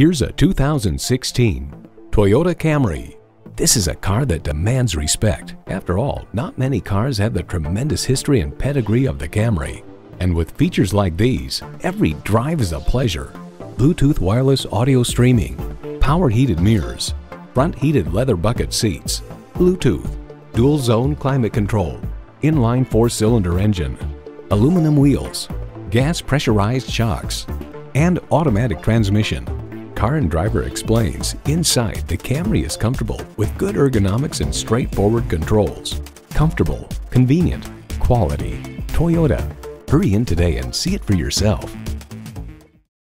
Here's a 2016 Toyota Camry. This is a car that demands respect. After all, not many cars have the tremendous history and pedigree of the Camry. And with features like these, every drive is a pleasure. Bluetooth wireless audio streaming, power heated mirrors, front heated leather bucket seats, Bluetooth, dual zone climate control, inline four cylinder engine, aluminum wheels, gas pressurized shocks, and automatic transmission. Car and Driver explains, inside the Camry is comfortable with good ergonomics and straightforward controls. Comfortable, convenient, quality. Toyota. Hurry in today and see it for yourself.